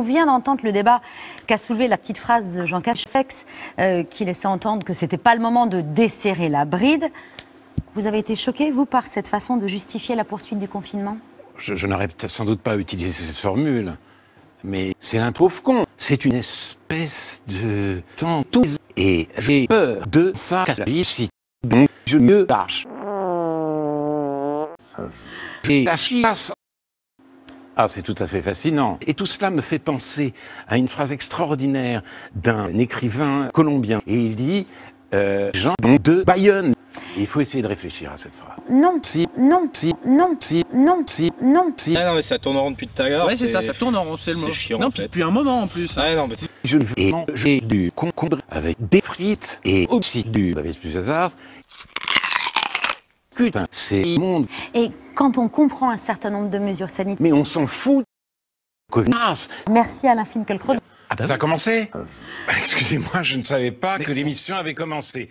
On vient d'entendre le débat qu'a soulevé la petite phrase de Jean Castex euh, qui laissait entendre que c'était pas le moment de desserrer la bride. Vous avez été choqué, vous, par cette façon de justifier la poursuite du confinement? Je, je n'aurais sans doute pas utilisé cette formule, mais c'est un pauvre con. C'est une espèce de et j'ai peur de ça ici. Donc je me lâche. J'ai la chiasse. Ah, c'est tout à fait fascinant. Et tout cela me fait penser à une phrase extraordinaire d'un écrivain colombien. Et il dit euh, Jean de Bayonne. Il faut essayer de réfléchir à cette phrase. Non, Si, non, si, non, si, non, si, non. si, Ah non, mais ça tourne en rond depuis tout à l'heure. Ouais, c'est ça, ça tourne en rond, c'est le c'est mot. chiant, non, en fait. depuis un moment en plus. Ah non, mais je veux manger du concombre avec des frites et aussi du avec plus hasard. Putain, c'est le monde. Et quand on comprend un certain nombre de mesures sanitaires, Mais on s'en fout. Connasse. merci Alain Finkielkraut. Ça a commencé? Excusez-moi, je ne savais pas que l'émission avait commencé.